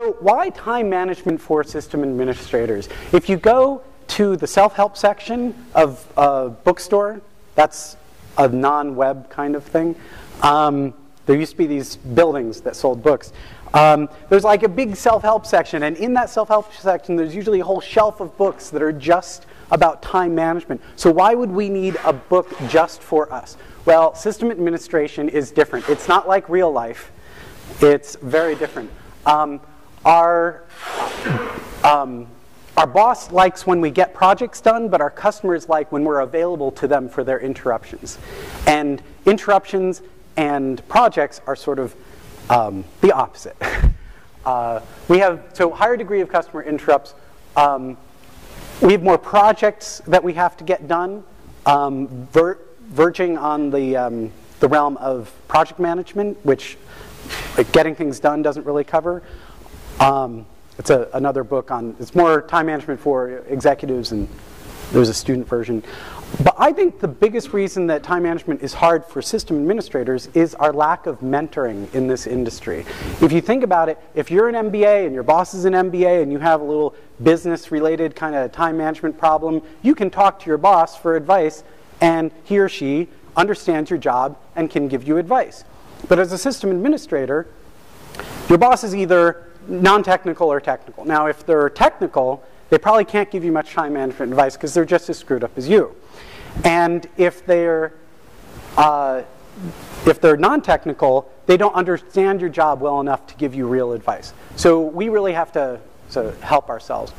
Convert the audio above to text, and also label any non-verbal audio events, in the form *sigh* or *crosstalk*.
So why time management for system administrators? If you go to the self-help section of a bookstore, that's a non-web kind of thing. Um, there used to be these buildings that sold books. Um, there's like a big self-help section, and in that self-help section, there's usually a whole shelf of books that are just about time management. So why would we need a book just for us? Well, system administration is different. It's not like real life. It's very different. Um, our, um, our boss likes when we get projects done, but our customers like when we're available to them for their interruptions. And interruptions and projects are sort of um, the opposite. *laughs* uh, we have, so higher degree of customer interrupts. Um, we have more projects that we have to get done, um, ver verging on the, um, the realm of project management, which like, getting things done doesn't really cover. Um, it's a, another book on, it's more time management for executives, and there's a student version. But I think the biggest reason that time management is hard for system administrators is our lack of mentoring in this industry. If you think about it, if you're an MBA and your boss is an MBA and you have a little business related kind of time management problem, you can talk to your boss for advice and he or she understands your job and can give you advice. But as a system administrator, your boss is either non-technical or technical. Now, if they're technical, they probably can't give you much time management advice because they're just as screwed up as you. And if they're uh, if they're non-technical, they don't understand your job well enough to give you real advice. So we really have to, to help ourselves.